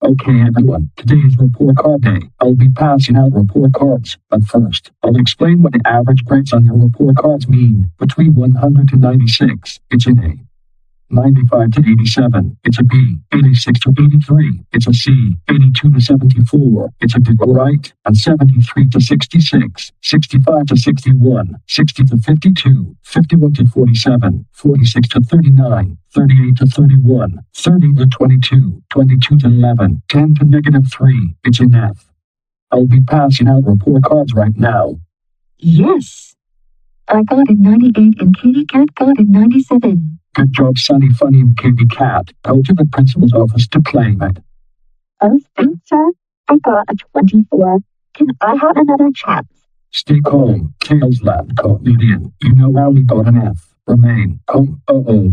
Okay, everyone, today is report card day. I'll be passing out report cards, but first, I'll explain what the average grades on your report cards mean. Between 100 to 96, it's an A. 95 to 87, it's a B. 86 to 83, it's a C. 82 to 74, it's a D, right? And 73 to 66, 65 to 61, 60 to 52, 51 to 47, 46 to 39, 38 to 31, 30 to 22, 22 to 11, 10 to negative 3, it's an F. I'll be passing out report cards right now. Yes. I got a 98 and Kitty Cat got a 97. Good job, Sunny Funny and Katie Cat. Go to the principal's office to claim it. Oh, thanks, sir. I got a 24. Can I have another chance? Stay calm. Tails lab comedian. You know how we got an F. Remain calm. Uh-oh.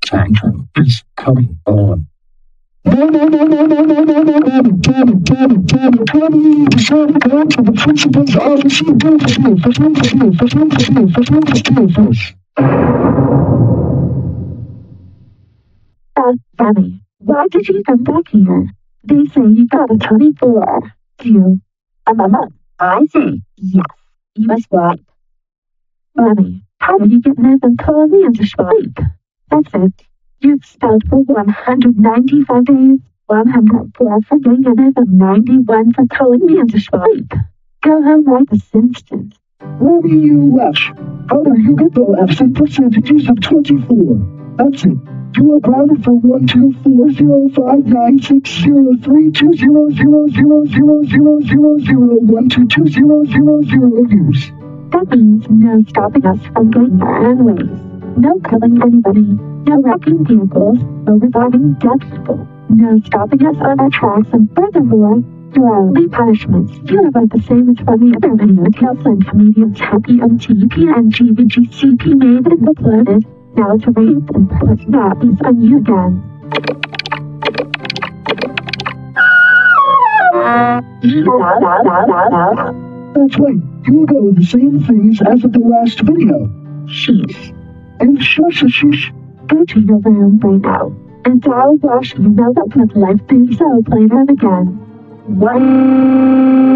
Tantrum is coming on. No, no, no, no, no, no, no, no, no, damn it, damn it, damn it, damn it, you decided to go to the principal's office and go for you, for you, for you, for you, for you, for you, for you, you. Uh, why did you come back here? They say you got a 24. Do you? Uh, Mama, I see. yes. You must swipe. Mommy, how do you get Nathan calling me into swipe? That's it. You've expelled for 195 days, 104 for getting and 91 for calling me into swipe. Go home right this instant. Ruby, you Lesh. How do you get the and percentages of 24? That's it. You are grounded for 1240596032000000001220000 years. That means no stopping us from going the runways, no killing anybody, no wrecking vehicles, no reviving dead people, no stopping us on our tracks, and furthermore, your only punishments. You have are the same as when the other video tales and comedians Happy MTP and GVGCP made in the planet. Now to read and put nappies on you again. That's right. You go the same things as of the last video. Sheesh. And shush, shush, shush. Go to your room right now. And I'll wash you know that with life being so played on again. One.